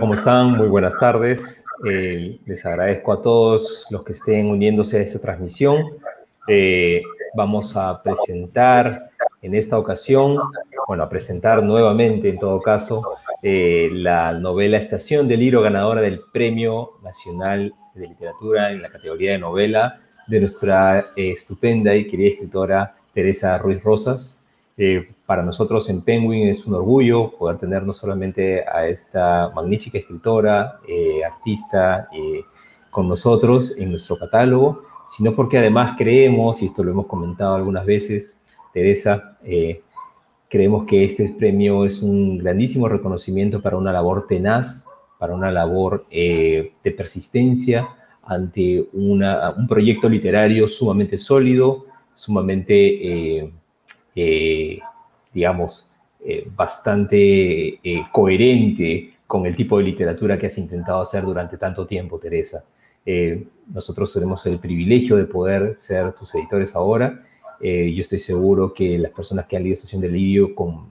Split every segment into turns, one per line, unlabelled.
¿cómo están? Muy buenas tardes. Eh, les agradezco a todos los que estén uniéndose a esta transmisión. Eh, vamos a presentar en esta ocasión, bueno, a presentar nuevamente en todo caso, eh, la novela Estación del Libro, ganadora del Premio Nacional de Literatura en la categoría de novela de nuestra estupenda y querida escritora Teresa Ruiz Rosas. Eh, para nosotros en Penguin es un orgullo poder tener no solamente a esta magnífica escritora, eh, artista, eh, con nosotros en nuestro catálogo, sino porque además creemos, y esto lo hemos comentado algunas veces, Teresa, creemos que este premio es un grandísimo reconocimiento para una labor tenaz, para una labor de persistencia ante un proyecto literario sumamente sólido, sumamente eh, digamos, eh, bastante eh, coherente con el tipo de literatura que has intentado hacer durante tanto tiempo, Teresa. nosotros tenemos el privilegio de poder ser tus editores ahora. yo estoy seguro que las personas que han leído Estación del Lidio con,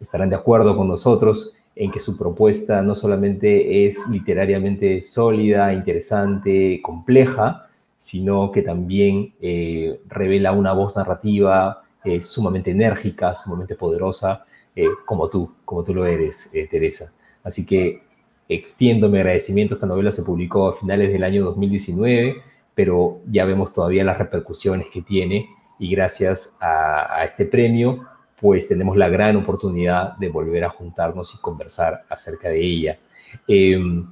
estarán de acuerdo con nosotros en que su propuesta no solamente es literariamente sólida, interesante, compleja, sino que también eh, revela una voz narrativa eh, sumamente enérgica, sumamente poderosa, eh, como tú, como tú lo eres, Teresa. Así que extiendo mi agradecimiento. Esta novela se publicó a finales del año 2019, pero ya vemos todavía las repercusiones que tiene y gracias a, este premio, pues tenemos la gran oportunidad de volver a juntarnos y conversar acerca de ella. Em,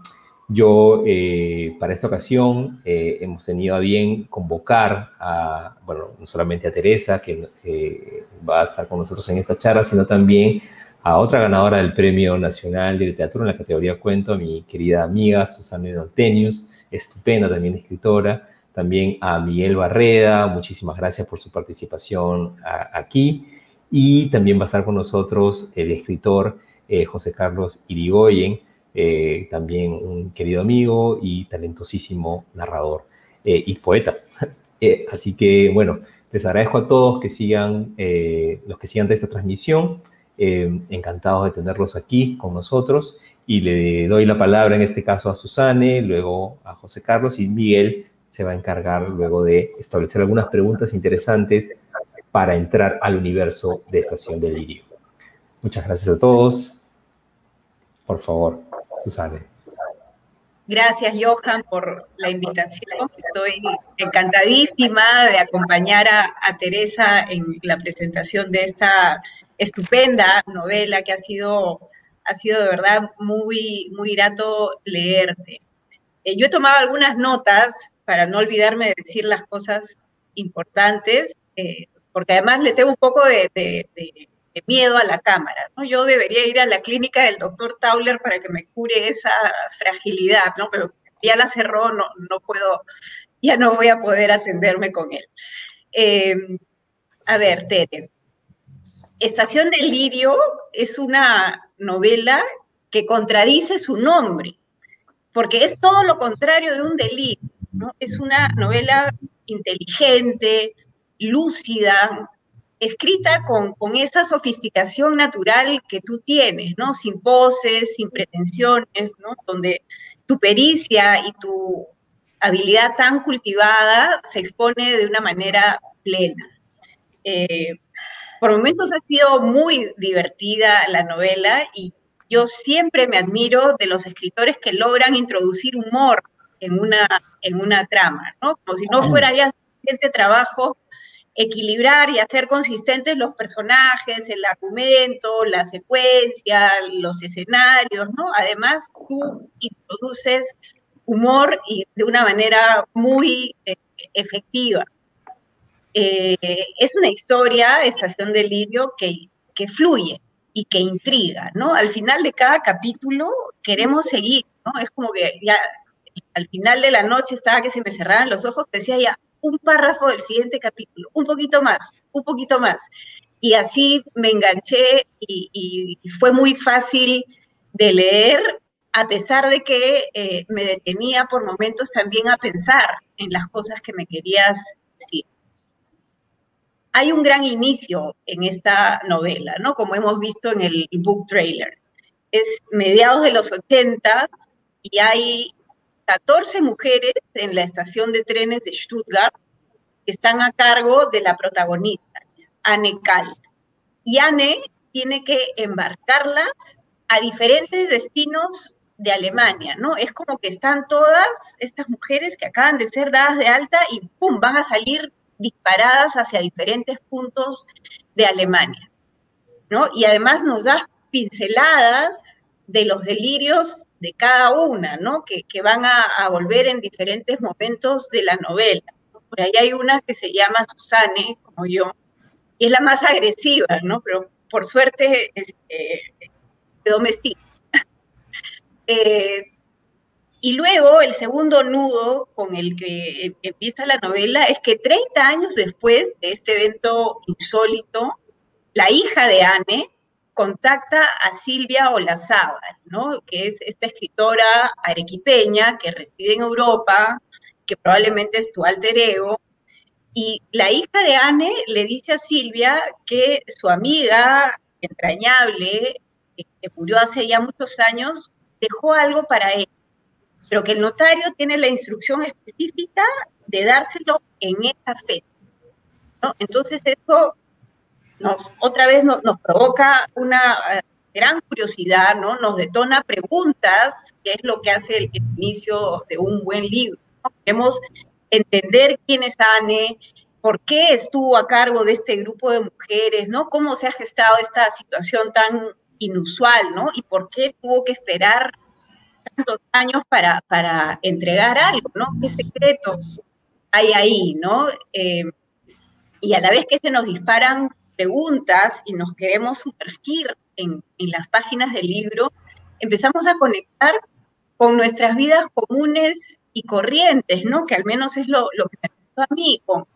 yo, eh, para esta ocasión, eh, hemos tenido a bien convocar a, bueno, no solamente a Teresa, que eh, va a estar con nosotros en esta charla, sino también a otra ganadora del Premio Nacional de Literatura en la categoría Cuento, a mi querida amiga Susana Nortenius, estupenda también escritora, también a Miguel Barreda, muchísimas gracias por su participación aquí, y también va a estar con nosotros el escritor José Carlos Irigoyen, eh, también un querido amigo y talentosísimo narrador eh, y poeta. Eh, así que, bueno, les agradezco a todos que sigan, los que sigan de esta transmisión. encantados de tenerlos aquí con nosotros y le doy la palabra en este caso a Susane, luego a José Carlos y Miguel se va a encargar luego de establecer algunas preguntas interesantes para entrar al universo de Estación del Lirio. Muchas gracias a todos. Por favor.
Gracias, Johan, por la invitación. Estoy encantadísima de acompañar a, Teresa en la presentación de esta estupenda novela que ha sido, ha sido de verdad muy, muy grato leerte. Eh, yo he tomado algunas notas para no olvidarme de decir las cosas importantes, eh, porque además le tengo un poco de miedo a la cámara, ¿no? Yo debería ir a la clínica del doctor Tauler para que me cure esa fragilidad, ¿no? Pero ya la cerró, no, no puedo, ya no voy a poder atenderme con él. Eh, a ver, Tere. Estación del Lirio es una novela que contradice su nombre, porque es todo lo contrario de un delirio. Es una novela inteligente, lúcida, escrita con, esa sofisticación natural que tú tienes, ¿no? Sin poses, sin pretensiones, ¿no? Donde tu pericia y tu habilidad tan cultivada se expone de una manera plena. Eh, por momentos ha sido muy divertida la novela y yo siempre me admiro de los escritores que logran introducir humor en una, en una trama, ¿no? Como si no fuera ya suficiente trabajo equilibrar y hacer consistentes los personajes, el argumento, la secuencia, los escenarios, ¿no? Además, tú introduces humor y de una manera muy eh, efectiva. Eh, es una historia, Estación del Lirio, que, que fluye y que intriga, ¿no? Al final de cada capítulo queremos seguir, ¿no? Es como que ya al final de la noche estaba que se me cerraban los ojos, decía ya, un párrafo del siguiente capítulo, un poquito más, un poquito más. Y así me enganché y, fue muy fácil de leer, a pesar de que eh, me detenía por momentos también a pensar en las cosas que me querías decir. Hay un gran inicio en esta novela, ¿no? Como hemos visto en el book trailer. es mediados de los 80 y hay 14 mujeres en la estación de trenes de Stuttgart están a cargo de la protagonista, Anne Kall. Y Anne tiene que embarcarlas a diferentes destinos de Alemania, ¿no? Es como que están todas estas mujeres que acaban de ser dadas de alta y ¡pum! van a salir disparadas hacia diferentes puntos de Alemania, ¿no? Y además nos da pinceladas de los delirios de cada una, ¿no? Que, van a, volver en diferentes momentos de la novela. Por ahí hay una que se llama Susane, como yo, y es la más agresiva, ¿no? Pero por suerte este, se domestica. Eh, y luego el segundo nudo con el que em, empieza la novela es que 30 años después de este evento insólito, la hija de Anne contacta a Silvia Olazábal, ¿no? que es esta escritora arequipeña que reside en Europa, que probablemente es tu alter ego, y la hija de Anne le dice a Silvia que su amiga entrañable, que murió hace ya muchos años, dejó algo para él, pero que el notario tiene la instrucción específica de dárselo en esa fecha. Entonces eso otra vez nos, provoca una eh, gran curiosidad, ¿no? Nos detona preguntas, que es lo que hace el, inicio de un buen libro. Queremos entender quién es Anne, por qué estuvo a cargo de este grupo de mujeres, ¿no? Cómo se ha gestado esta situación tan inusual, ¿no? Y por qué tuvo que esperar tantos años para, para entregar algo, ¿no? ¿Qué secreto hay ahí, ¿no? Eh, y a la vez que se nos disparan preguntas y nos queremos sumergir en, en las páginas del libro, empezamos a conectar con nuestras vidas comunes y corrientes, ¿no? Que al menos es lo, lo que me pasó a mí, con,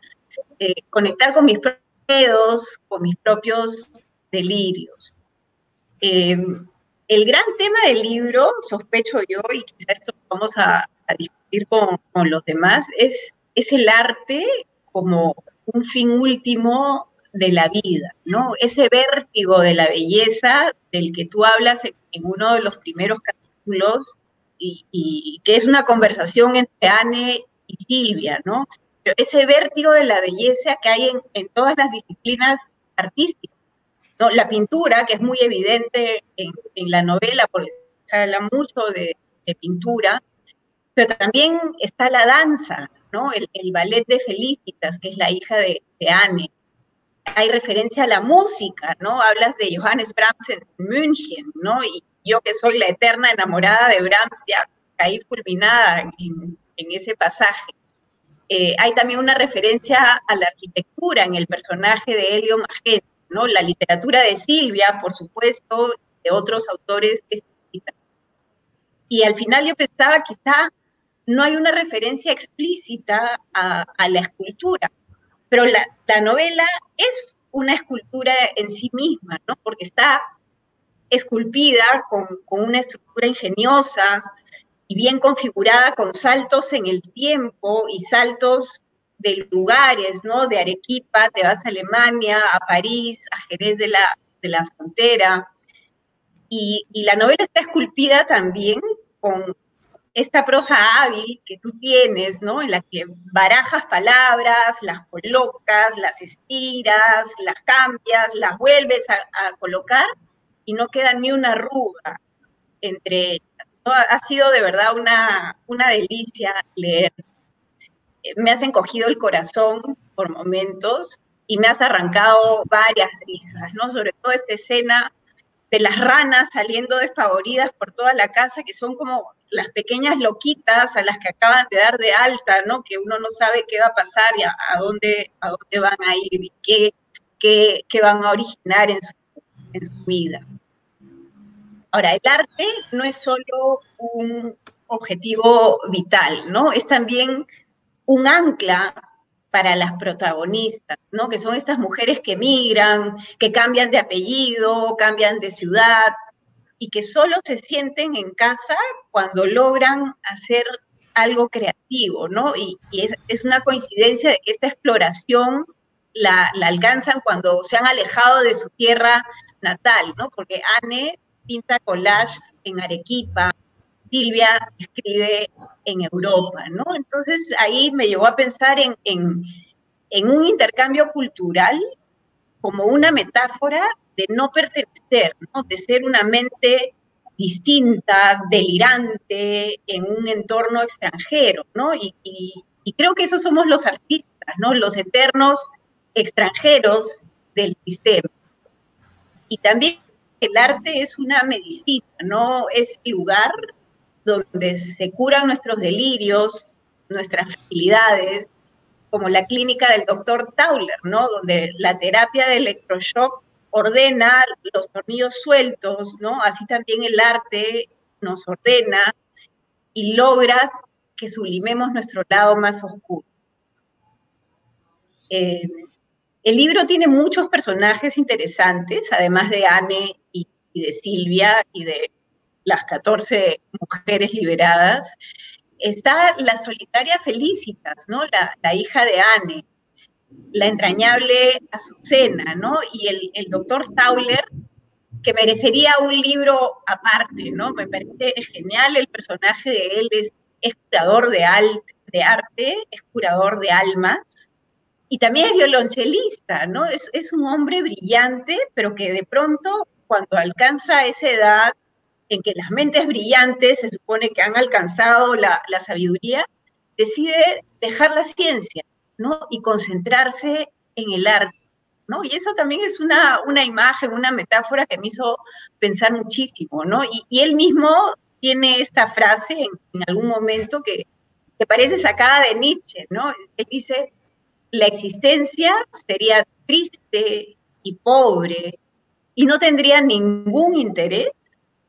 eh, conectar con mis propios, con mis propios delirios. Eh, el gran tema del libro, sospecho yo, y quizás esto vamos a, discutir con, con, los demás, es, es el arte como un fin último de la vida, ¿no? Ese vértigo de la belleza del que tú hablas en, uno de los primeros capítulos y, que es una conversación entre Anne y Silvia, ¿no? Ese vértigo de la belleza que hay en, todas las disciplinas artísticas, ¿no? La pintura, que es muy evidente en, la novela, porque se habla mucho de, pintura, pero también está la danza, ¿no? El, ballet de Felicitas, que es la hija de Anne, hay referencia a la música, ¿no? Hablas de Johannes Brahms en München, ¿no? Y yo que soy la eterna enamorada de Brahms, ya caí fulminada en, ese pasaje. Eh, hay también una referencia a la arquitectura en el personaje de Helio Magente, ¿no? La literatura de Silvia, por supuesto, de otros autores que Y al final yo pensaba, quizá no hay una referencia explícita a, a la escultura, pero la, novela es una escultura en sí misma, ¿no? Porque está esculpida con, una estructura ingeniosa y bien configurada con saltos en el tiempo y saltos de lugares, ¿no? De Arequipa, te vas a Alemania, a París, a Jerez de la, de la frontera. Y, y, la novela está esculpida también con esta prosa hábil que tú tienes, ¿no? En la que barajas palabras, las colocas, las estiras, las cambias, las vuelves a, colocar y no queda ni una arruga entre ellas. Ha sido de verdad una, una delicia leer. Eh, me has encogido el corazón por momentos y me has arrancado varias risas, ¿no? Sobre todo esta escena de las ranas saliendo despavoridas por toda la casa, que son como las pequeñas loquitas a las que acaban de dar de alta, ¿no? Que uno no sabe qué va a pasar y a, dónde, a dónde van a ir y qué, qué, van a originar en su, en su vida. Ahora, el arte no es solo un objetivo vital, ¿no? Es también un ancla para las protagonistas, ¿no? Que son estas mujeres que migran, que cambian de apellido, cambian de ciudad, y que solo se sienten en casa cuando logran hacer algo creativo, ¿no? Y, es, una coincidencia de que esta exploración la, alcanzan cuando se han alejado de su tierra natal, ¿no? Porque Anne pinta collages en Arequipa, Silvia escribe en Europa, ¿no? Entonces ahí me llevó a pensar en, un intercambio cultural como una metáfora de no pertenecer, de ser una mente distinta, delirante, en un entorno extranjero, ¿no? Y, creo que esos somos los artistas, ¿no? Los eternos extranjeros del sistema. Y también el arte es una medicina, ¿no? Es el lugar donde se curan nuestros delirios, nuestras fragilidades, como la clínica del doctor Tauler, ¿no? Donde la terapia de electroshock ordena los tornillos sueltos, ¿no? Así también el arte nos ordena y logra que sublimemos nuestro lado más oscuro. Eh, el libro tiene muchos personajes interesantes, además de Anne y, de Silvia y de las 14 mujeres liberadas. Está la solitaria Felicitas, ¿no? La, la hija de Anne, la entrañable Azucena, ¿no? Y el, doctor Tauler, que merecería un libro aparte, ¿no? Me parece genial el personaje de él, es, curador de, de arte, es curador de almas, y también es violonchelista, ¿no? Es, un hombre brillante, pero que de pronto, cuando alcanza esa edad en que las mentes brillantes se supone que han alcanzado la, sabiduría, decide dejar la ciencia, y concentrarse en el arte, ¿no? Y eso también es una, una imagen, una metáfora que me hizo pensar muchísimo, ¿no? Y, él mismo tiene esta frase en, algún momento que, que, parece sacada de Nietzsche, ¿no? Él dice, la existencia sería triste y pobre y no tendría ningún interés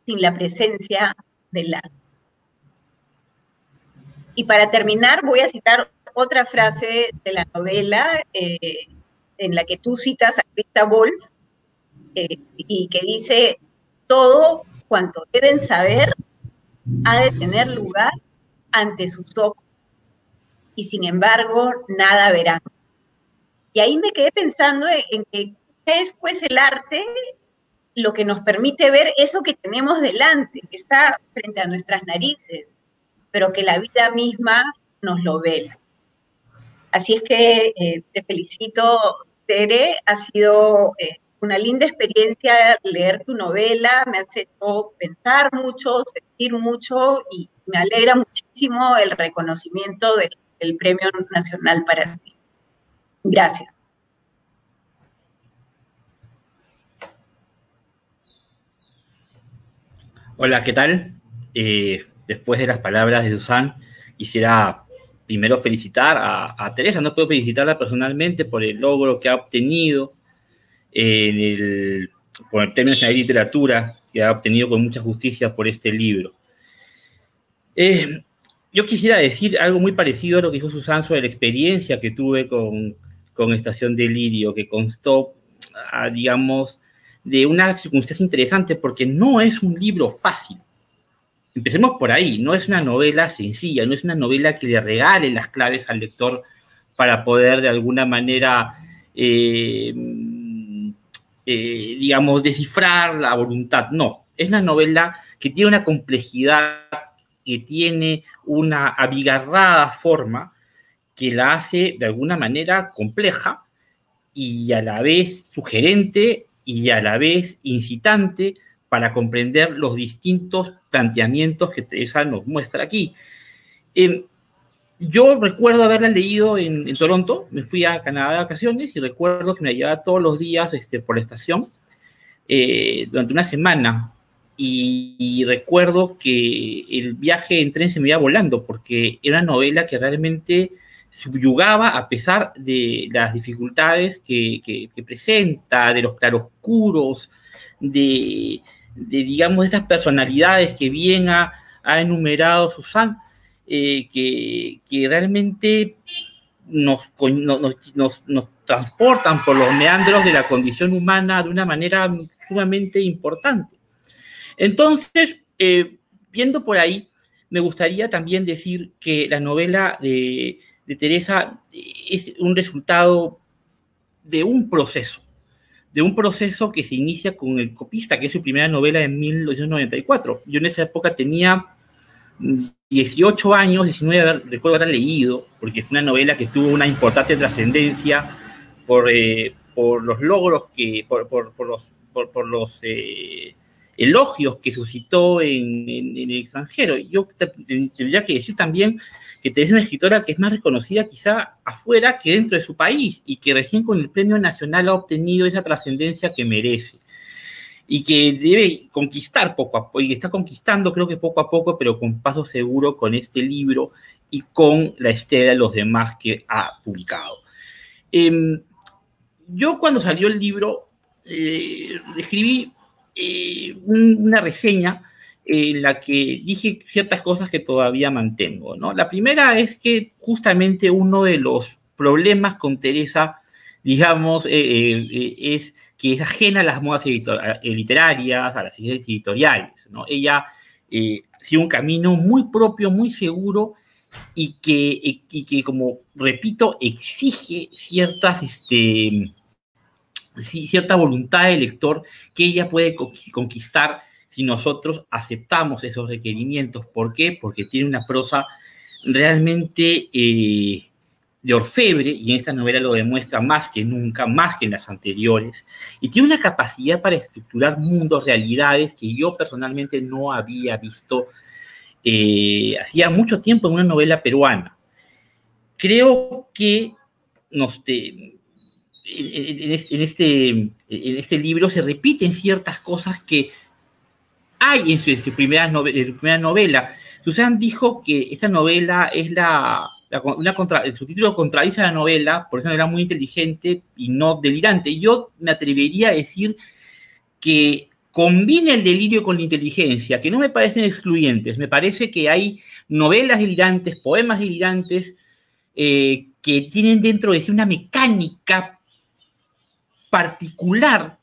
sin la presencia del arte. Y para terminar, voy a citar otra frase de la novela eh, en la que tú citas a Krista Wolf eh, y que dice, todo cuanto deben saber ha de tener lugar ante sus ojos y sin embargo nada verán. Y ahí me quedé pensando en, que es pues el arte lo que nos permite ver eso que tenemos delante, que está frente a nuestras narices, pero que la vida misma nos lo vela. Así es que eh, te felicito, Tere, ha sido eh, una linda experiencia leer tu novela, me ha hecho pensar mucho, sentir mucho y me alegra muchísimo el reconocimiento del, Premio Nacional para ti. Gracias.
Hola, ¿qué tal? Eh, después de las palabras de Susan, quisiera primero felicitar a, Teresa, no puedo felicitarla personalmente por el logro que ha obtenido en el, por el Premio de Literatura, que ha obtenido con mucha justicia por este libro. Eh, yo quisiera decir algo muy parecido a lo que dijo Susan sobre la experiencia que tuve con, con Estación Delirio, que constó, digamos, de una circunstancia interesante, porque no es un libro fácil. Empecemos por ahí, no es una novela sencilla, no es una novela que le regale las claves al lector para poder de alguna manera, eh, eh, digamos, descifrar la voluntad. No, es una novela que tiene una complejidad, que tiene una abigarrada forma que la hace de alguna manera compleja y a la vez sugerente y a la vez incitante para comprender los distintos planteamientos que Teresa nos muestra aquí. Em, yo recuerdo haberla leído en, Toronto, me fui a Canadá de vacaciones y recuerdo que me llevaba todos los días este, por la estación eh, durante una semana. Y, recuerdo que el viaje en tren se me iba volando porque era una novela que realmente subyugaba a pesar de las dificultades que, presenta, de los claroscuros, de, de, digamos, esas personalidades que bien ha, enumerado Susan, eh, que, realmente nos, nos, transportan por los meandros de la condición humana de una manera sumamente importante. Entonces, eh, viendo por ahí, me gustaría también decir que la novela de, de Teresa es un resultado de un proceso de un proceso que se inicia con El Copista, que es su primera novela en 1994. Yo en esa época tenía 18 años, 19, recuerdo haber leído, porque fue una novela que tuvo una importante trascendencia por, eh, por los logros que, por, por, los, eh, elogios que suscitó en, el extranjero. Yo tendría que decir también que es una escritora que es más reconocida quizá afuera que dentro de su país y que recién con el Premio Nacional ha obtenido esa trascendencia que merece y que debe conquistar poco a poco, y está conquistando creo que poco a poco, pero con paso seguro con este libro y con la estela de los demás que ha publicado. Em, yo cuando salió el libro eh, escribí eh, una reseña en la que dije ciertas cosas que todavía mantengo. ¿no? La primera es que justamente uno de los problemas con Teresa, digamos, eh, es que es ajena a las modas literarias, a las ideas editoriales. ¿no? Ella eh, sigue un camino muy propio, muy seguro y que, que como repito, exige ciertas, este, cierta voluntad del lector que ella puede conquistar si nosotros aceptamos esos requerimientos. ¿Por qué? Porque tiene una prosa realmente eh, de orfebre, y en esta novela lo demuestra más que nunca, más que en las anteriores, y tiene una capacidad para estructurar mundos, realidades que yo personalmente no había visto eh, hacía mucho tiempo en una novela peruana. Creo que en, este, en este libro se repiten ciertas cosas que hay en su, primera, novela, en su. Susan dijo que esta novela es la una contra, el subtítulo contradice la novela, por eso era muy inteligente y no delirante. Yo me atrevería a decir que combina el delirio con la inteligencia, que no me parecen excluyentes. Me parece que hay novelas delirantes, poemas delirantes, eh, que tienen dentro de sí una mecánica particular,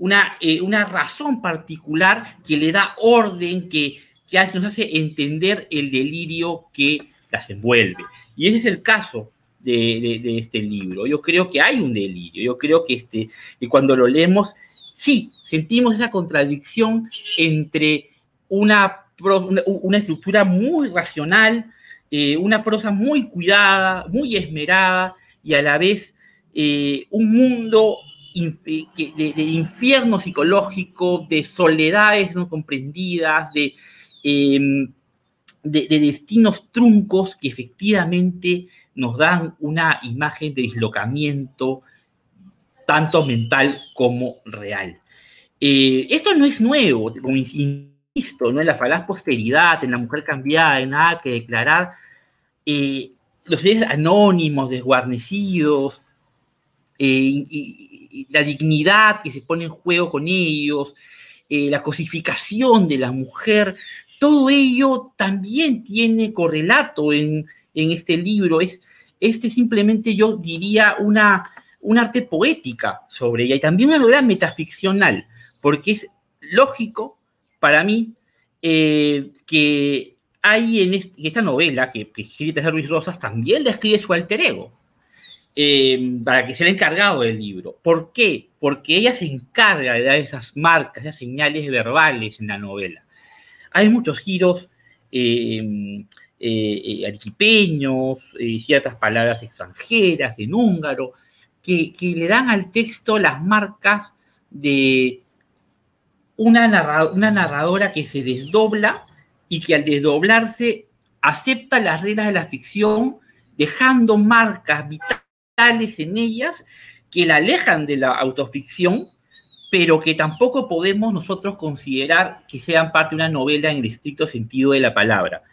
una, eh, una razón particular que le da orden, que, que nos hace entender el delirio que las envuelve. Y ese es el caso de, este libro. Yo creo que hay un delirio, yo creo que, este, y cuando lo leemos, sí, sentimos esa contradicción entre una, una estructura muy racional, eh, una prosa muy cuidada, muy esmerada, y a la vez eh, un mundo eh, de, infierno psicológico, de soledades no comprendidas, de em, de, destinos truncos que efectivamente nos dan una imagen de dislocamiento tanto mental como real. Eh, esto no es nuevo, como insisto, ¿no? en la falaz posteridad, en la mujer cambiada, en nada que declarar. Eh, los seres anónimos, desguarnecidos, eh, y, la dignidad que se pone en juego con ellos, la cosificación de la mujer todo ello también tiene correlato en, este libro. Es este simplemente yo diría una, un arte poética sobre ella y también una novela metaficcional, porque es lógico para mí eh, que hay en esta novela que, que escribe Ruiz Rosas también le escribe su alter ego. Eh, para que sea el encargado del libro. ¿Por qué? Porque ella se encarga de dar esas marcas, esas señales verbales en la novela. Hay muchos giros eh, eh, arequipeños, eh, ciertas palabras extranjeras en húngaro, que, le dan al texto las marcas de una narradora que se desdobla y que al desdoblarse acepta las reglas de la ficción, dejando marcas vitales en ellas que la alejan de la autoficción pero que tampoco podemos nosotros considerar que sean parte de una novela en el estricto sentido de la palabra.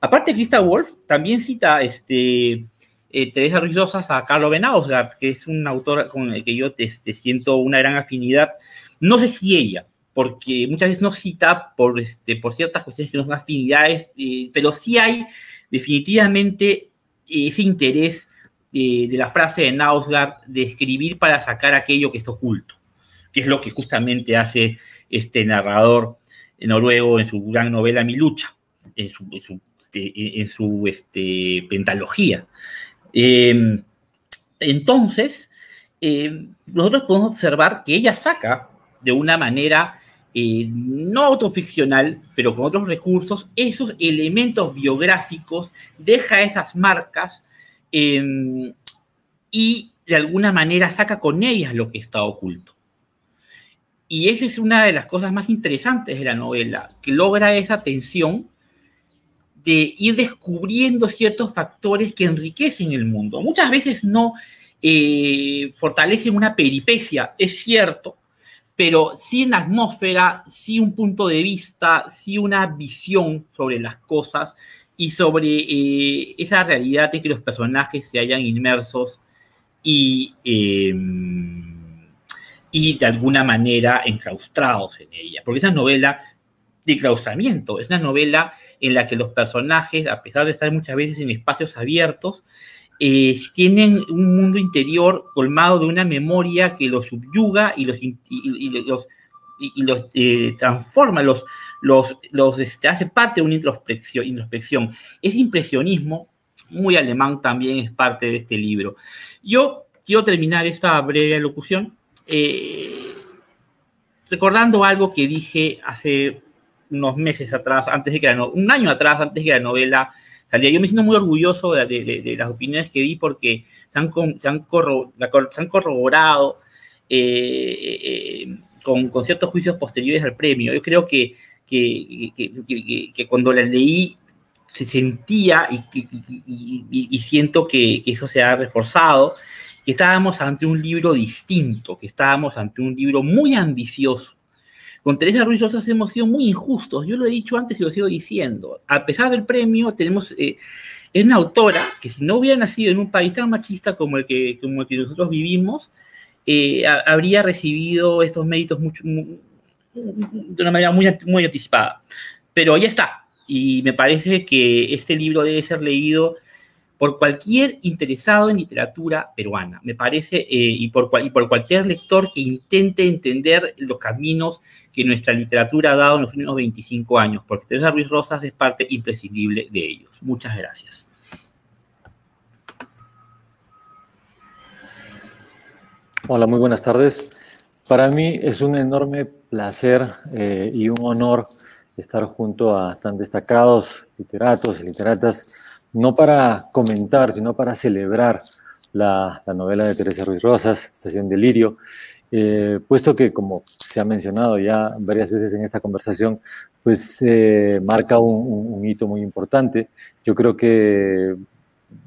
Aparte, Krista Wolf también cita este, eh, Teresa Ruiz Rosas a Carlo Benausgard, que es un autor con el que yo te, siento una gran afinidad. No sé si ella, porque muchas veces no cita por, este, por ciertas cuestiones que no son afinidades, eh, pero sí hay definitivamente ese interés eh, de la frase de Nausgard de escribir para sacar aquello que está oculto que es lo que justamente hace este narrador noruego en su gran novela Mi lucha, en su, en este, pentalogía. Em, entonces, eh, nosotros podemos observar que ella saca de una manera eh, no autoficcional, pero con otros recursos, esos elementos biográficos, deja esas marcas em, y de alguna manera saca con ellas lo que está oculto. Y esa es una de las cosas más interesantes de la novela, que logra esa tensión de ir descubriendo ciertos factores que enriquecen el mundo. Muchas veces no eh, fortalecen una peripecia, es cierto, pero sí una atmósfera, sí un punto de vista, sí una visión sobre las cosas y sobre eh, esa realidad en que los personajes se hayan inmersos y, em, y de alguna manera enclaustrados en ella. Porque es una novela de enclaustramiento, es una novela en la que los personajes, a pesar de estar muchas veces en espacios abiertos, eh, tienen un mundo interior colmado de una memoria que los subyuga y, los, y los eh, transforma, los, los, los este, hace parte de una introspección, introspección. Ese impresionismo, muy alemán, también es parte de este libro. Yo quiero terminar esta breve locución eh, recordando algo que dije hace unos meses atrás, antes de que la un año atrás, antes de que la novela yo me siento muy orgulloso de, las opiniones que di porque se han, se han, corroborado eh, eh, con, ciertos juicios posteriores al premio. Yo creo que, que, cuando la leí se sentía y, siento que, eso se ha reforzado, que estábamos ante un libro distinto, que estábamos ante un libro muy ambicioso, con Teresa Ruiz Rosas hemos sido muy injustos. Yo lo he dicho antes y lo sigo diciendo. A pesar del premio, tenemos. Eh, es una autora que, si no hubiera nacido en un país tan machista como el que, como el que nosotros vivimos, eh, habría recibido estos méritos mucho, de una manera muy, anticipada. Pero ya está. Y me parece que este libro debe ser leído por cualquier interesado en literatura peruana, me parece, eh, y, y por cualquier lector que intente entender los caminos que nuestra literatura ha dado en los últimos 25 años, porque Teresa Ruiz Rosas es parte imprescindible de ellos. Muchas gracias.
Hola, muy buenas tardes. Para mí es un enorme placer eh, y un honor estar junto a tan destacados literatos y literatas no para comentar, sino para celebrar la, novela de Teresa Ruiz Rosas, Estación Delirio, eh, puesto que, como se ha mencionado ya varias veces en esta conversación, pues eh, marca un, hito muy importante. Yo creo que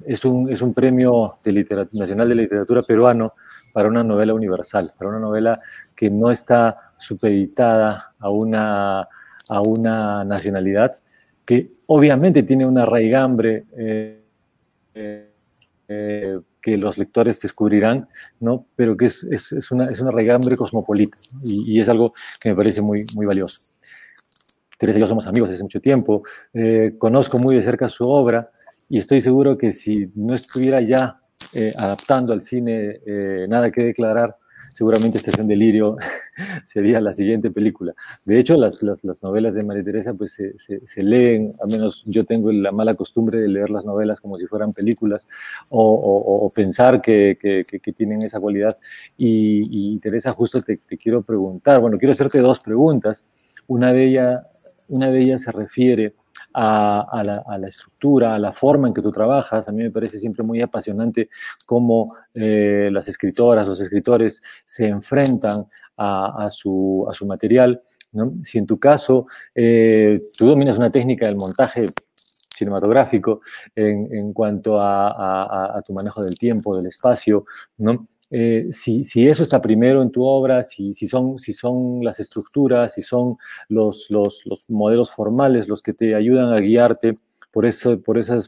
es un, es un premio de nacional de literatura peruano para una novela universal, para una novela que no está supeditada a una, a una nacionalidad, que obviamente tiene una raigambre eh, eh, que los lectores descubrirán, ¿no? pero que es, es, una, es una raigambre cosmopolita y, es algo que me parece muy, muy valioso. Teresa y yo somos amigos desde mucho tiempo, eh, conozco muy de cerca su obra y estoy seguro que si no estuviera ya adaptando al cine nada que declarar, seguramente Estación Delirio sería la siguiente película. De hecho, las, las, las novelas de María Teresa pues se, se, leen, al menos yo tengo la mala costumbre de leer las novelas como si fueran películas o, o, pensar que, que, tienen esa cualidad. Y, Teresa, justo te, te, quiero preguntar, bueno, quiero hacerte dos preguntas. Una de, ella, una de ellas se refiere a, la, estructura, a la forma en que tú trabajas. A mí me parece siempre muy apasionante cómo eh, las escritoras, los escritores se enfrentan a, su, material. Si en tu caso eh, tú dominas una técnica del montaje cinematográfico en, cuanto a, a, tu manejo del tiempo, del espacio, ¿no? Eh, si, eso está primero en tu obra, si, son, las estructuras, si son los, los, los, modelos formales los que te ayudan a guiarte por, eso, por, esas,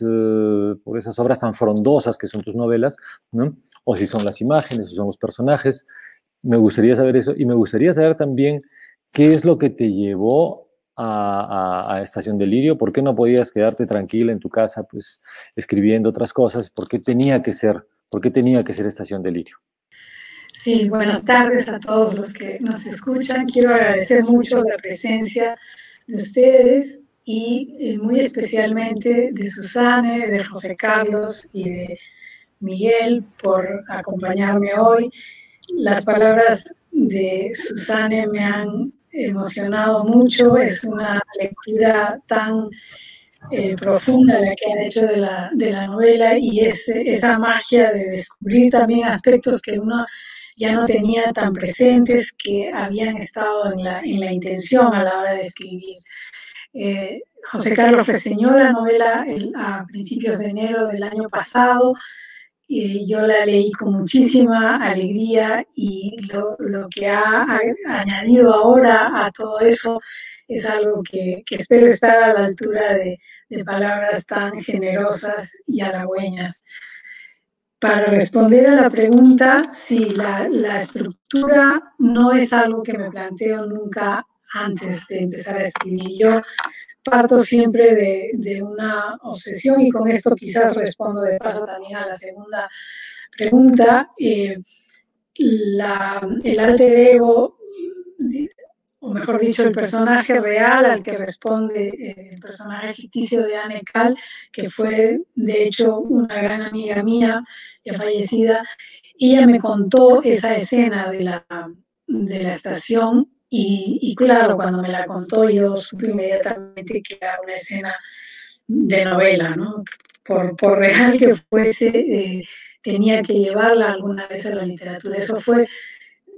eh, obras tan frondosas que son tus novelas, ¿no? o si son las imágenes, o son los personajes. Me gustaría saber eso y me gustaría saber también qué es lo que te llevó a, a, a, Estación Delirio, por qué no podías quedarte tranquila en tu casa pues escribiendo otras cosas, por qué tenía que ser ¿Por qué tenía que ser Estación Delirio?
Sí, buenas tardes a todos los que nos escuchan. Quiero agradecer mucho la presencia de ustedes y eh, muy especialmente de Susane, de José Carlos y de Miguel por acompañarme hoy. Las palabras de Susana me han emocionado mucho. Es una lectura tan eh, profunda la que han hecho de la, de la novela y es, esa magia de descubrir también aspectos que uno ya no tenía tan presentes que habían estado en la, en la intención a la hora de escribir. Eh, José Carlos reseñó la novela a principios de enero del año pasado. y yo la leí con muchísima alegría y lo, lo que ha, añadido ahora a todo eso es algo que, que espero estar a la altura de, de palabras tan generosas y halagüeñas. Para responder a la pregunta, sí, la, la, estructura no es algo que me planteo nunca antes de empezar a escribir. Yo parto siempre de, de, una obsesión y con esto quizás respondo de paso también a la segunda pregunta. Eh, el alter ego o mejor dicho, el personaje real al que responde eh, el personaje ficticio de Anne Cal, que fue de hecho una gran amiga mía, ya fallecida. Ella me contó esa escena de la, de la estación y, y, claro, cuando me la contó yo supe inmediatamente que era una escena de novela, ¿no? Por, por real que fuese, eh, tenía que llevarla alguna vez a la literatura. Eso fue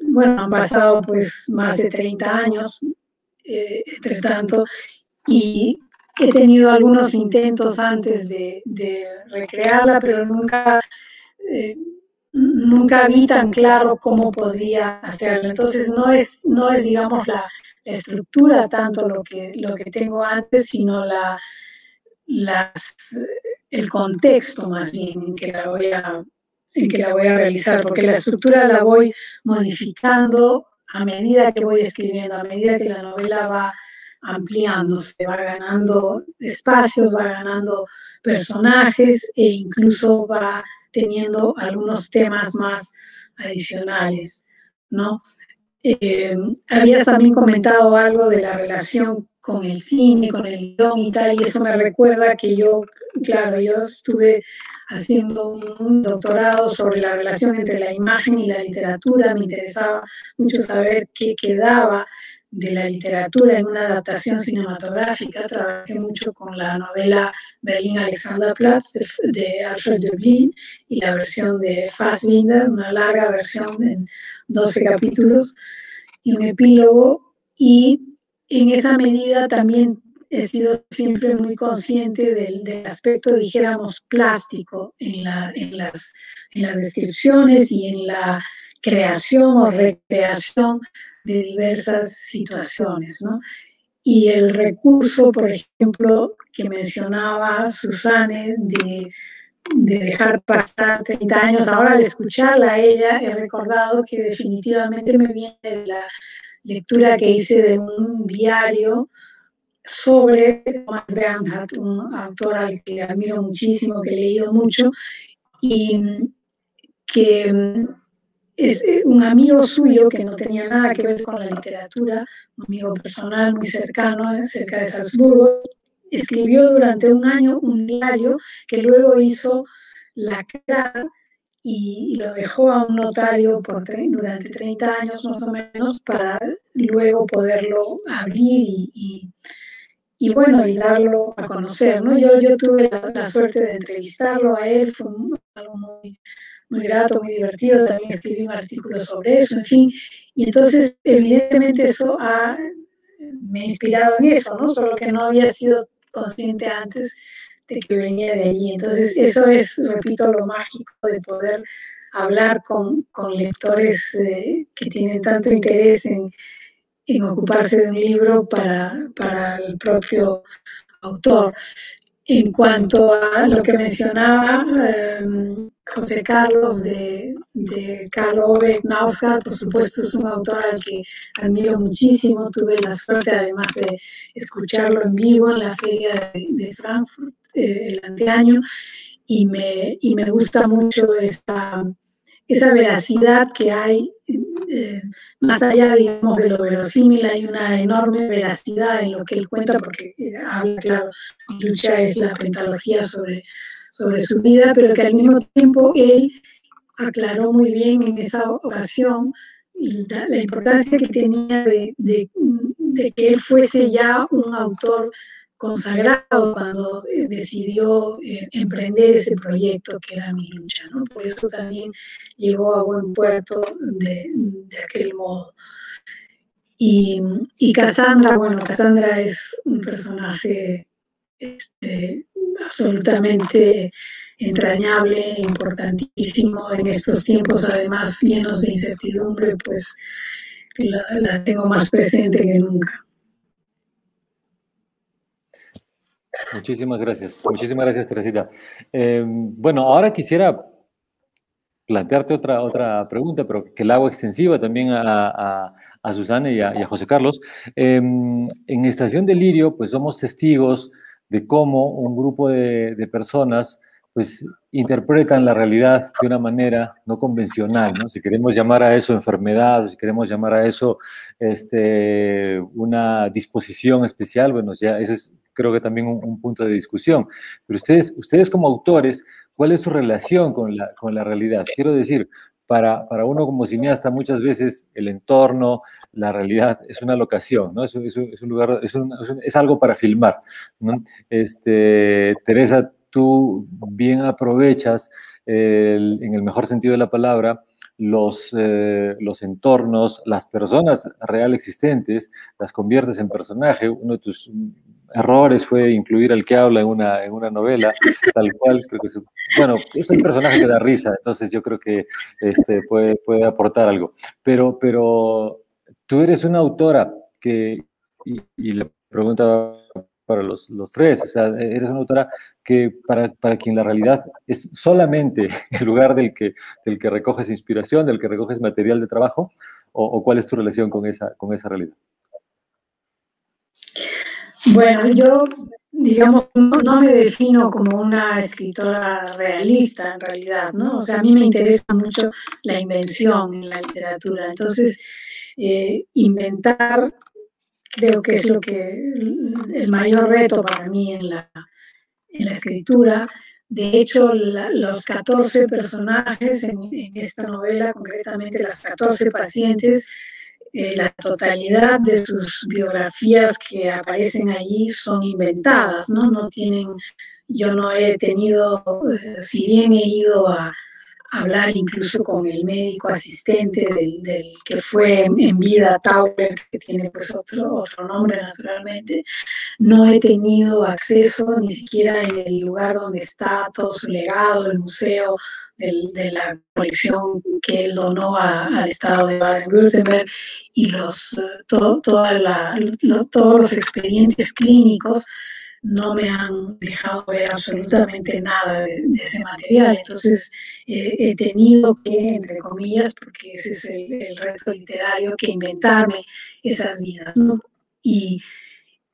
bueno, han pasado pues más de 30 años, eh, entre tanto, y he tenido algunos intentos antes de, recrearla, pero nunca, eh, nunca vi tan claro cómo podía hacerlo. Entonces no es, no es digamos, la, estructura tanto lo que, lo que tengo antes, sino la, el contexto más bien en que la voy a en que la voy a realizar, porque la estructura la voy modificando a medida que voy escribiendo, a medida que la novela va ampliándose, va ganando espacios, va ganando personajes e incluso va teniendo algunos temas más adicionales, ¿no? Eh, habías también comentado algo de la relación con el cine, con el guion y tal, y eso me recuerda que yo, claro, yo estuve haciendo un doctorado sobre la relación entre la imagen y la literatura. Me interesaba mucho saber qué quedaba de la literatura en una adaptación cinematográfica. Trabajé mucho con la novela Berlín Alexanderplatz de, de Alfred Dublin y la versión de Fassbinder, una larga versión en 12 capítulos y un epílogo. Y en esa medida también he sido siempre muy consciente del, del aspecto, dijéramos, plástico en, la, en, las, en las descripciones y en la creación o recreación de diversas situaciones, ¿no? Y el recurso, por ejemplo, que mencionaba Susane, de, de, dejar pasar 30 años, ahora al escucharla a ella, he recordado que definitivamente me viene de la lectura que hice de un diario sobre Thomas Bernhardt, un autor al que admiro muchísimo, que he leído mucho, y que es eh, un amigo suyo que no tenía nada que ver con la literatura, un amigo personal muy cercano, cerca de Salzburgo, escribió durante un año un diario que luego hizo la cara y, lo dejó a un notario por durante 30 años más o menos para luego poderlo abrir y y bueno, y darlo a conocer, ¿no? Yo, yo tuve la, suerte de entrevistarlo a él, fue algo muy, muy grato, muy divertido, también escribí un artículo sobre eso, en fin, y entonces evidentemente eso ha, me ha inspirado en eso, ¿no? Solo que no había sido consciente antes que venía de allí. Entonces eso es, repito, lo mágico de poder hablar con, con lectores eh, que tienen tanto interés en, en ocuparse de un libro para, para el propio autor. En cuanto a lo que mencionaba eh, José Carlos de, de Karl Ove por supuesto es un autor al que admiro muchísimo. Tuve la suerte además de escucharlo en vivo en la feria de, Frankfurt eh, el anteaño y me, y me gusta mucho esta, esa veracidad que hay, eh, más allá, digamos, de lo verosímil, hay una enorme veracidad en lo que él cuenta, porque eh, habla, claro, lucha es la pentalogía sobre, sobre su vida, pero que al mismo tiempo él aclaró muy bien en esa ocasión la, importancia que tenía de, que él fuese ya un autor consagrado cuando eh, decidió eh, emprender ese proyecto que era mi lucha. ¿no? Por eso también llegó a buen puerto de, aquel modo. Y, Cassandra, bueno, Cassandra es un personaje este, absolutamente entrañable, importantísimo en estos tiempos, además llenos de incertidumbre, pues la, tengo más presente que nunca.
Muchísimas gracias, muchísimas gracias, Teresita. Eh, bueno, ahora quisiera plantearte otra, otra pregunta, pero que la hago extensiva también a, Susana y a, José Carlos. Eh, en Estación de Lirio, pues somos testigos de cómo un grupo de, personas pues interpretan la realidad de una manera no convencional, ¿no? Si queremos llamar a eso enfermedad, si queremos llamar a eso este, una disposición especial, bueno, ya eso es creo que también un, punto de discusión. Pero ustedes, ustedes como autores, ¿cuál es su relación con la, con la realidad? Quiero decir, para, para, uno como cineasta muchas veces el entorno, la realidad es una locación, ¿no? Es, es, un lugar, es, es, algo para filmar, ¿no? Este, Teresa, tú bien aprovechas en el mejor sentido de la palabra los, eh, los entornos, las personas real existentes, las conviertes en personaje. Uno de tus errores fue incluir al que habla en una, en una novela, tal cual, creo bueno, es un personaje que da risa, entonces yo creo que este, puede, puede aportar algo. Pero, pero tú eres una autora que, y, y la pregunta para los, los, tres, o sea, eres una autora que para, para, quien la realidad es solamente el lugar del que, del que recoges inspiración, del que recoges material de trabajo, o, o cuál es tu relación con esa, con esa realidad.
Bueno, yo, digamos, no, me defino como una escritora realista en realidad, ¿no? O sea, a mí me interesa mucho la invención en la literatura. Entonces, eh, inventar creo que es lo que el mayor reto para mí en la, en la escritura. De hecho, los 14 personajes en, en, esta novela, concretamente las 14 pacientes, eh, la totalidad de sus biografías que aparecen allí son inventadas, ¿no? No tienen, yo no he tenido, eh, si bien he ido a, hablar incluso con el médico asistente del, que fue en vida Tauler, que tiene pues otro, otro nombre naturalmente, no he tenido acceso ni siquiera en el lugar donde está todo su legado, el museo de la colección que él donó al estado de Baden-Württemberg y los, eh, todos los expedientes clínicos no me han dejado ver absolutamente nada de, ese material. Entonces he tenido que, entre comillas, porque ese es el, reto literario, que inventarme esas vidas. Y,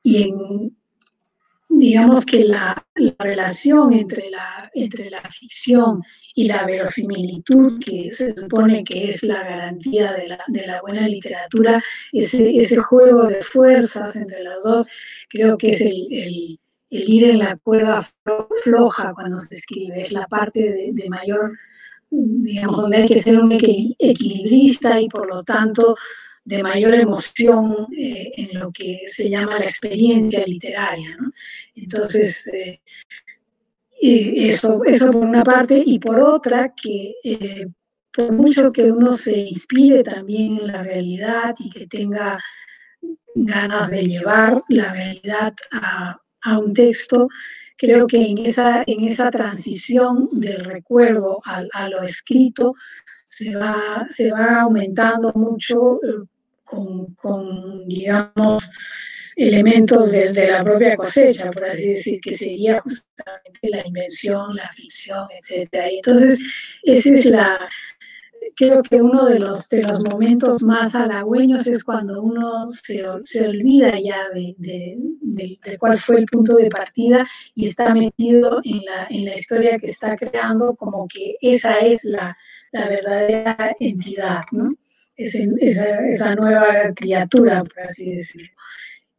y en, digamos que la, relación entre la, entre la ficción y la verosimilitud, que se supone que es la garantía de la, de la buena literatura, ese, ese juego de fuerzas entre las dos, creo que es el, el, ir en la cuerda floja cuando se escribe, es la parte de, mayor, digamos, donde hay que ser un equilibrista y por lo tanto de mayor emoción eh, en lo que se llama la experiencia literaria. Entonces, eh, eso, eso por una parte, y por otra, que eh, por mucho que uno se inspire también en la realidad y que tenga ganas de llevar la realidad a, un texto, creo que en esa, en esa transición del recuerdo a, lo escrito se va, se va aumentando mucho eh, con, con digamos, elementos de, la propia cosecha, por así decir, que sería justamente la invención, la ficción, etc. Y entonces, ese es la, creo que uno de los, de los momentos más halagüeños es cuando uno se, se olvida ya de, de, de, cuál fue el punto de partida y está metido en la, en la historia que está creando como que esa es la, la verdadera entidad, ¿no? esa, esa nueva criatura, por así decirlo.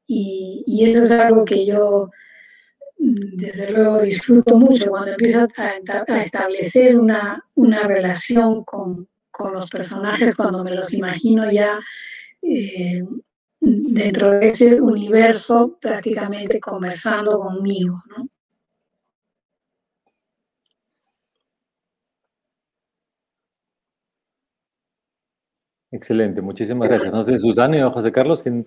Y, y, eso es algo que yo desde luego disfruto mucho cuando empiezo a, establecer una, una relación con, con, los personajes, cuando me los imagino ya eh, dentro de ese universo prácticamente conversando conmigo, ¿no?
Excelente, muchísimas gracias. No sé, Susana o José Carlos, ¿quién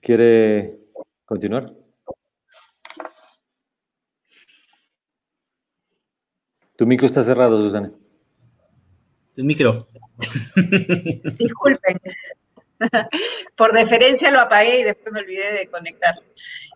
quiere continuar? Tu micro está cerrado, Susana.
Tu micro.
Disculpen. Por deferencia lo apagué y después me olvidé de conectarlo.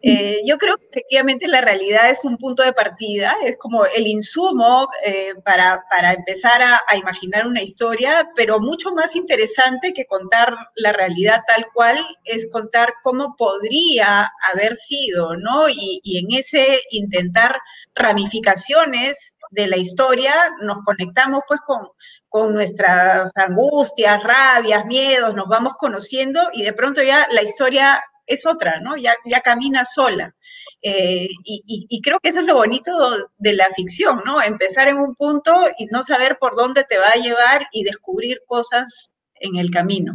Eh, yo creo que efectivamente la realidad es un punto de partida, es como el insumo eh, para, empezar a, imaginar una historia, pero mucho más interesante que contar la realidad tal cual es contar cómo podría haber sido, ¿no? Y en ese intentar ramificaciones de la historia nos conectamos pues con, con nuestras angustias, rabias, miedos, nos vamos conociendo y de pronto ya la historia es otra, ¿no? Ya, ya camina sola. Eh, y, creo que eso es lo bonito de la ficción, ¿no? Empezar en un punto y no saber por dónde te va a llevar y descubrir cosas en el camino.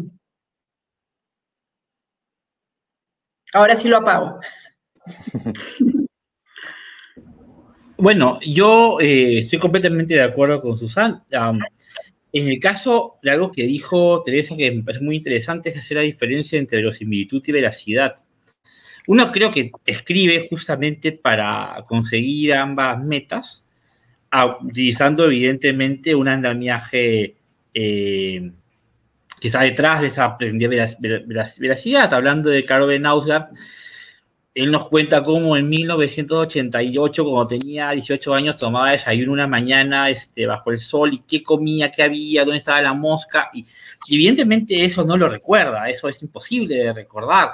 Ahora sí lo apago.
Bueno, yo eh, estoy completamente de acuerdo con Susan. En el caso de algo que dijo Teresa, que me parece muy interesante, es hacer la diferencia entre verosimilitud y veracidad. Uno creo que escribe justamente para conseguir ambas metas, utilizando evidentemente un andamiaje eh, que está detrás de esa veracidad. Hablando de Carol Nausgard, él nos cuenta cómo en 1988, cuando tenía 18 años, tomaba desayuno una mañana este, bajo el sol y qué comía, qué había, dónde estaba la mosca. Y, evidentemente eso no lo recuerda, eso es imposible de recordar,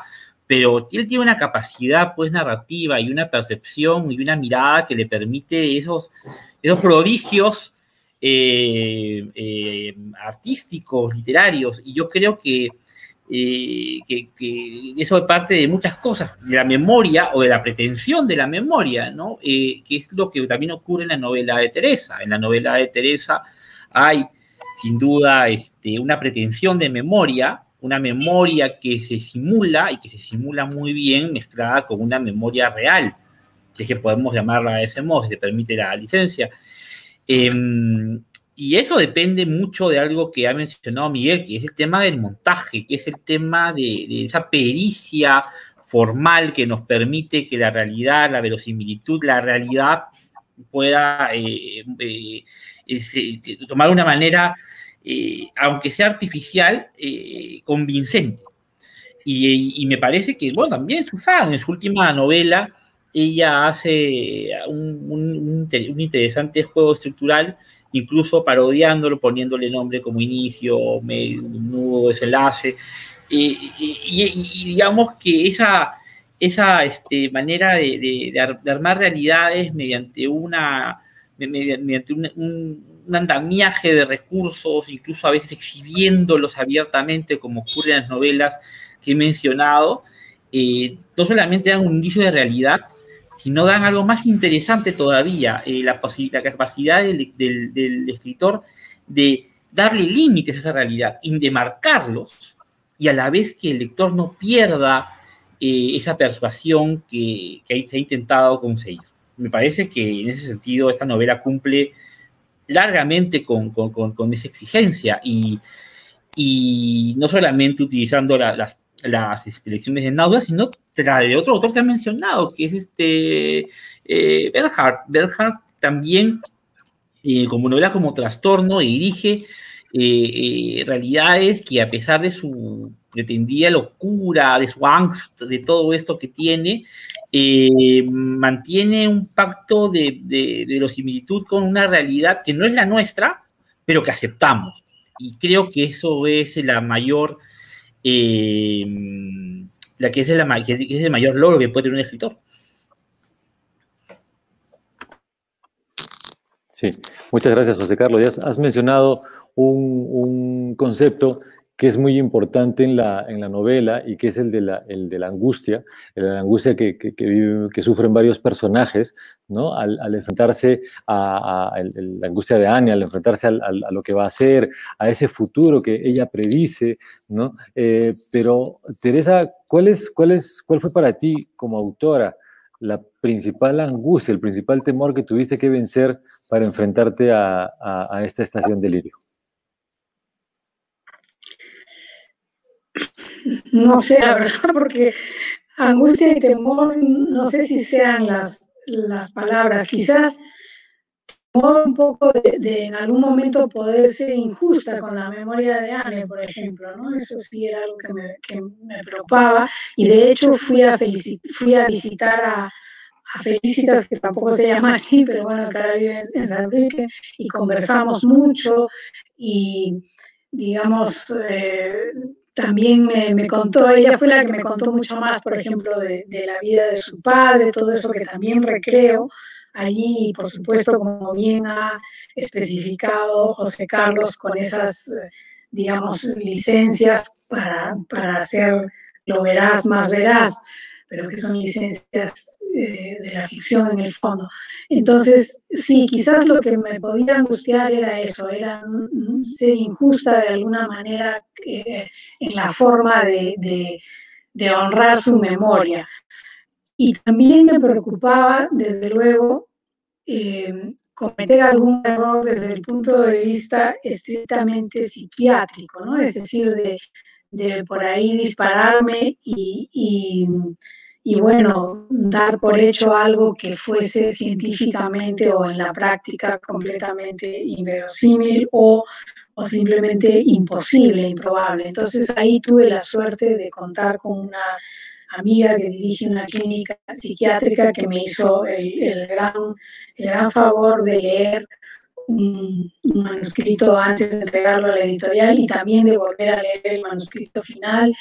pero él tiene una capacidad pues narrativa y una percepción y una mirada que le permite esos, esos prodigios eh, eh, artísticos, literarios. Y yo creo que que, eso es parte de muchas cosas, de la memoria o de la pretensión de la memoria, ¿no? Eh, que es lo que también ocurre en la novela de Teresa. En la novela de Teresa hay, sin duda, este, una pretensión de memoria, una memoria que se simula y que se simula muy bien mezclada con una memoria real, si es que podemos llamarla de ese modo, si se permite la licencia. Em, y eso depende mucho de algo que ha mencionado Miguel, que es el tema del montaje, que es el tema de, esa pericia formal que nos permite que la realidad, la verosimilitud, la realidad pueda eh, eh, eh, tomar una manera, aunque sea artificial, convincente. Y, me parece que, bueno, también Susana, en su última novela, ella hace un interesante juego estructural incluso parodiándolo, poniéndole nombre como inicio, medio, nudo, desenlace. y, digamos que esa, esa este, manera de, armar realidades mediante una mediante un, andamiaje de recursos, incluso a veces exhibiéndolos abiertamente, como ocurre en las novelas que he mencionado, eh, no solamente dan un indicio de realidad, sino dan algo más interesante todavía, eh, la, la, capacidad del, escritor de darle límites a esa realidad y de marcarlos, y a la vez que el lector no pierda eh, esa persuasión que, se ha intentado conseguir. Me parece que en ese sentido esta novela cumple largamente con, con, con, esa exigencia y, no solamente utilizando las las este, elecciones de Nauda, sino la de otro autor que ha mencionado, que es este eh, Berhardt. también, eh, como novela como trastorno, dirige eh, realidades que a pesar de su pretendida locura, de su angst, de todo esto que tiene, mantiene un pacto de, de, de similitud con una realidad que no es la nuestra, pero que aceptamos. Y creo que eso es la mayor Em, la que es, el mayor logro que puede tener un escritor.
Sí, muchas gracias, José Carlos. Ya has mencionado un, concepto que es muy importante en la, en la novela y que es el de la, el de la angustia, la angustia que, que, que, sufren varios personajes, ¿no? Al, enfrentarse a, a la angustia de Anya, al enfrentarse a, a, lo que va a hacer, a ese futuro que ella predice, ¿no? Eh, pero, Teresa, ¿cuál, es, cuál, es, ¿cuál fue para ti como autora la principal angustia, el principal temor que tuviste que vencer para enfrentarte a, a esta estación de lirio?
No sé, la verdad, porque angustia y temor, no sé si sean las, las palabras. Quizás temor un poco de, en algún momento poder ser injusta con la memoria de Anne, por ejemplo, ¿no? Eso sí era algo que me, que me preocupaba. Y de hecho fui a, fui a visitar a, a Felicitas, que tampoco se llama así, pero bueno, que ahora vive en San Enrique, y conversamos mucho y digamos, eh, también me, contó, ella fue la que me contó mucho más, por ejemplo, de, la vida de su padre, todo eso que también recreo allí, por supuesto, como bien ha especificado José Carlos, con esas, digamos, licencias para, para hacer lo veraz más veraz, pero que son licencias eh, de la ficción en el fondo. Entonces, sí, quizás lo que me podía angustiar era eso, era ser injusta de alguna manera eh, en la forma de, honrar su memoria. Y también me preocupaba, desde luego, eh, cometer algún error desde el punto de vista estrictamente psiquiátrico, ¿no? Es decir, de, por ahí dispararme y y bueno, dar por hecho algo que fuese científicamente o en la práctica completamente inverosímil o, o simplemente imposible, improbable. Entonces ahí tuve la suerte de contar con una amiga que dirige una clínica psiquiátrica que me hizo el, gran, el gran favor de leer un, manuscrito antes de entregarlo a la editorial y también de volver a leer el manuscrito final.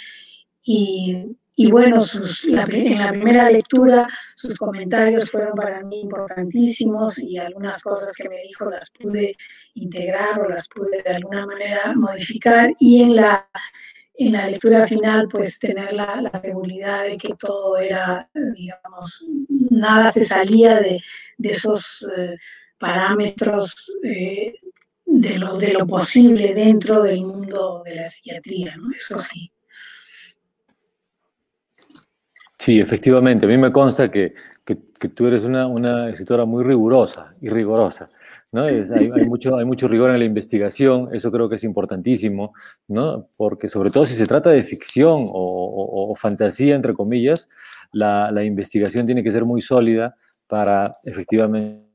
Y, y bueno, sus, en la primera lectura sus comentarios fueron para mí importantísimos y algunas cosas que me dijo las pude integrar o las pude de alguna manera modificar y en la, en la lectura final pues tener la, la seguridad de que todo era, digamos, nada se salía de, de esos eh, parámetros eh, de, lo, de lo posible dentro del mundo de la psiquiatría, ¿no? Eso sí.
Sí, efectivamente. A mí me consta que, tú eres una, escritora muy rigurosa y rigorosa. ¿no? hay, mucho, rigor en la investigación, eso creo que es importantísimo, ¿no? porque sobre todo si se trata de ficción o, fantasía, entre comillas, la, la, investigación tiene que ser muy sólida para efectivamente...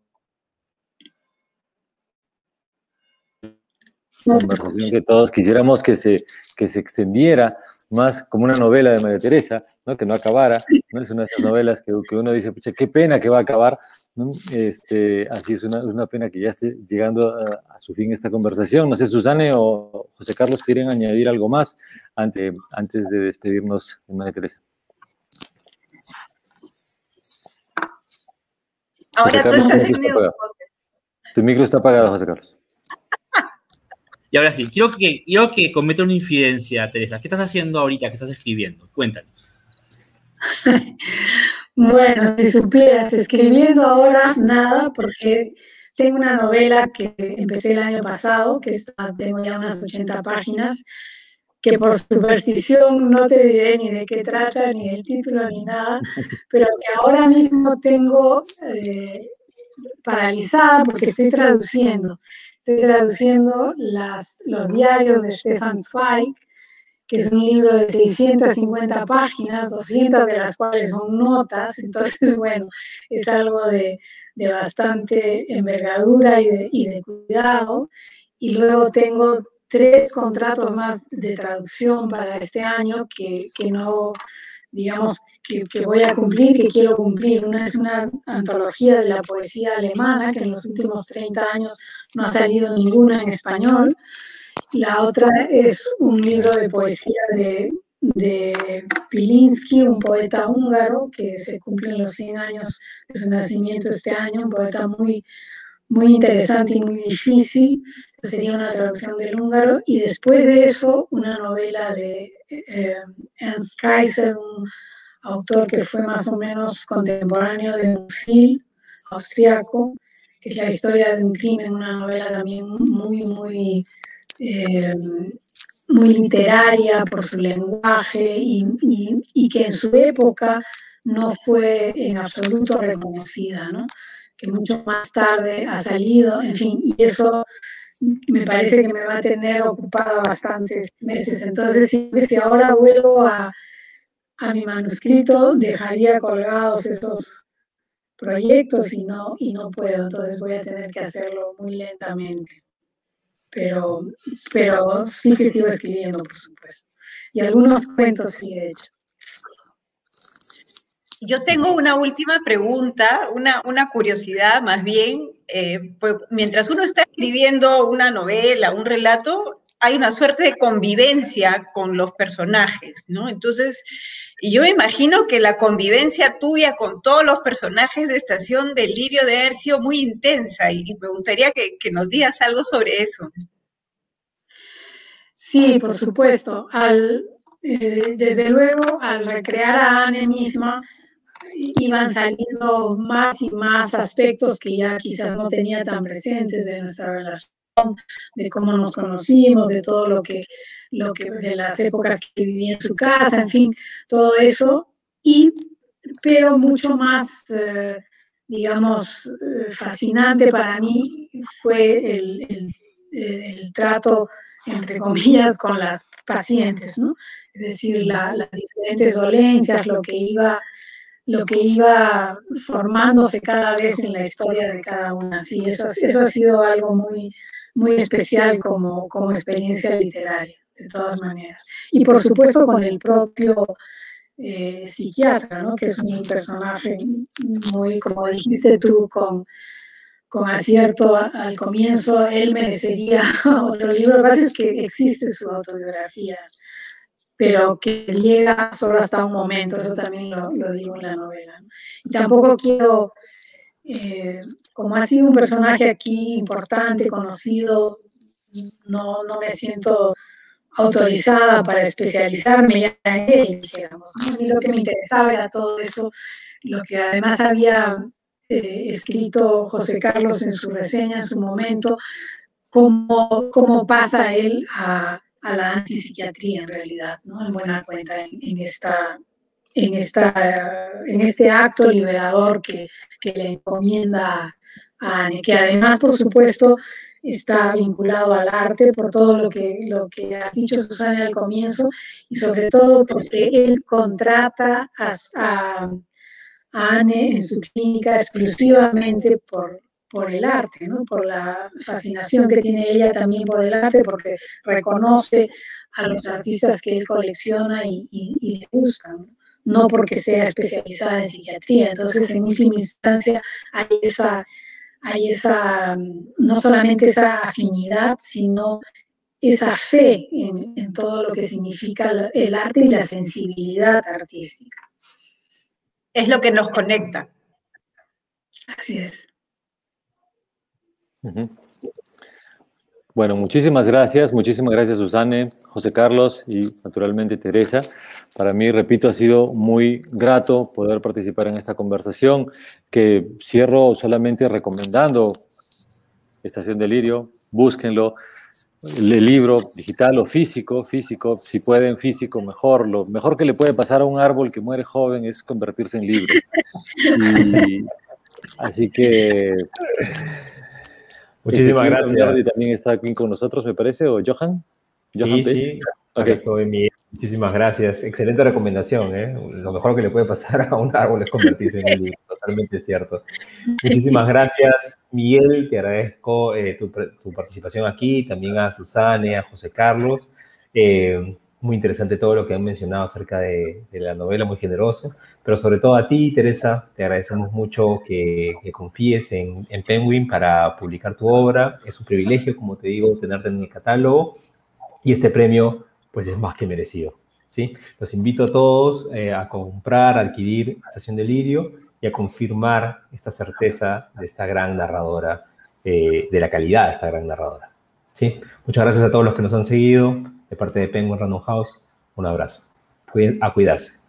conversación que todos quisiéramos que se, que se extendiera más como una novela de María Teresa, ¿no? que no acabara, ¿no? es una de esas novelas que, que uno dice, pucha, qué pena que va a acabar, este, así es una, una, pena que ya esté llegando a, su fin esta conversación. No sé, Susane o José Carlos quieren añadir algo más antes, antes de despedirnos de María Teresa.
Ahora tú estás en micro,
Tu micro está apagado, José Carlos.
Y ahora sí, quiero que, quiero que cometa una infidencia, Teresa. ¿Qué estás haciendo ahorita? ¿Qué estás escribiendo? Cuéntanos.
bueno, si supieras, escribiendo ahora nada, porque tengo una novela que empecé el año pasado, que está, tengo ya unas 80 páginas, que por superstición no te diré ni de qué trata, ni el título, ni nada, pero que ahora mismo tengo eh, paralizada porque estoy traduciendo. Estoy traduciendo las, los diarios de Stefan Zweig, que es un libro de 650 páginas, 200 de las cuales son notas. Entonces, bueno, es algo de, de bastante envergadura y de, y de cuidado. Y luego tengo tres contratos más de traducción para este año que, que no, digamos, que, que, voy a cumplir, que quiero cumplir. Una es una antología de la poesía alemana, que en los últimos 30 años no ha salido ninguna en español. La otra es un libro de poesía de, de Pilinski, un poeta húngaro, que se cumplen los 100 años de su nacimiento este año, un poeta muy, muy interesante y muy difícil, sería una traducción del húngaro, y después de eso una novela de eh, Ernst Kaiser, un autor que fue más o menos contemporáneo de Musil, austriaco, que es la historia de un crimen, una novela también muy, muy, eh, muy literaria por su lenguaje y, y, que en su época no fue en absoluto reconocida, ¿no? que mucho más tarde ha salido, en fin, y eso me parece que me va a tener ocupada bastantes meses. Entonces, si ahora vuelvo a, a mi manuscrito, dejaría colgados esos proyectos y no, y no puedo, entonces voy a tener que hacerlo muy lentamente. Pero, pero sí que sigo escribiendo, por supuesto. Y algunos cuentos sí he hecho.
Yo tengo una última pregunta, una, una curiosidad más bien. Eh, pues, mientras uno está escribiendo una novela, un relato, hay una suerte de convivencia con los personajes, ¿no? Entonces, yo imagino que la convivencia tuya con todos los personajes de Estación Delirio de haber sido muy intensa y, me gustaría que, nos digas algo sobre eso.
Sí, por supuesto. Eh, desde luego, al recrear a Anne misma, iban saliendo más y más aspectos que ya quizás no tenía tan presentes de nuestra relación, de cómo nos conocimos, de todo lo que, lo que, de las épocas que viví en su casa, en fin, todo eso, y, pero mucho más, eh, digamos, eh, fascinante para mí fue el, el, el, trato, entre comillas, con las pacientes, ¿no? Es decir, las diferentes dolencias, lo que iba lo que iba formándose cada vez en la historia de cada una. Sí, eso, eso ha sido algo muy, muy especial como, como experiencia literaria, de todas maneras. Y por supuesto con el propio eh, psiquiatra, ¿no? que es un personaje muy, como dijiste tú, con, con acierto al comienzo, él merecería otro libro. Lo que pasa es que existe su autobiografía pero que llega solo hasta un momento, eso también lo, digo en la novela. Y tampoco quiero, eh, como ha sido un personaje aquí importante, conocido, no, no me siento autorizada para especializarme en él, digamos. lo que me interesaba era todo eso, lo que además había eh, escrito José Carlos en su reseña en su momento, cómo, cómo pasa él a a la antipsiquiatría en realidad, ¿no? en buena cuenta, en, esta, en, esta, en este acto liberador que, que le encomienda a Anne, que además, por supuesto, está vinculado al arte por todo lo que, lo que has dicho, Susana, al comienzo, y sobre todo porque él contrata a, a, Anne en su clínica exclusivamente por, por el arte, ¿no? por la fascinación que tiene ella también por el arte, porque reconoce a los artistas que él colecciona y, le gustan, ¿no? porque sea especializada en psiquiatría. Entonces, en última instancia, hay esa, hay esa, no solamente esa afinidad, sino esa fe en, en todo lo que significa el arte y la sensibilidad artística.
Es lo que nos conecta.
Así es.
Bueno, muchísimas gracias, muchísimas gracias Susane, José Carlos y naturalmente Teresa. Para mí, repito, ha sido muy grato poder participar en esta conversación que cierro solamente recomendando Estación Delirio, búsquenlo, el libro digital o físico, físico, si pueden físico, mejor. Lo mejor que le puede pasar a un árbol que muere joven es convertirse en libro. así que
Muchísimas gracias.
También está aquí con nosotros, me parece, o Johan.
Johan sí, sí. Okay. Estoy. Muchísimas gracias. Excelente recomendación. ¿eh? Lo mejor que le puede pasar a un árbol es convertirse en un libro. Totalmente cierto. Muchísimas gracias, Miguel. Te agradezco eh, tu, tu, participación aquí. También a Susane, a José Carlos. Eh, muy interesante todo lo que han mencionado acerca de, la novela, muy generoso, pero sobre todo a ti, Teresa, te agradecemos mucho que, confíes en, Penguin para publicar tu obra. Es un privilegio, como te digo, tenerte en el catálogo y este premio pues es más que merecido. ¿sí? Los invito a todos eh, a comprar, a adquirir Estación Delirio y a confirmar esta certeza de esta gran narradora de la calidad de esta gran narradora. ¿sí? Muchas gracias a todos los que nos han seguido de parte de Penguin Random House. Un abrazo. A cuidarse.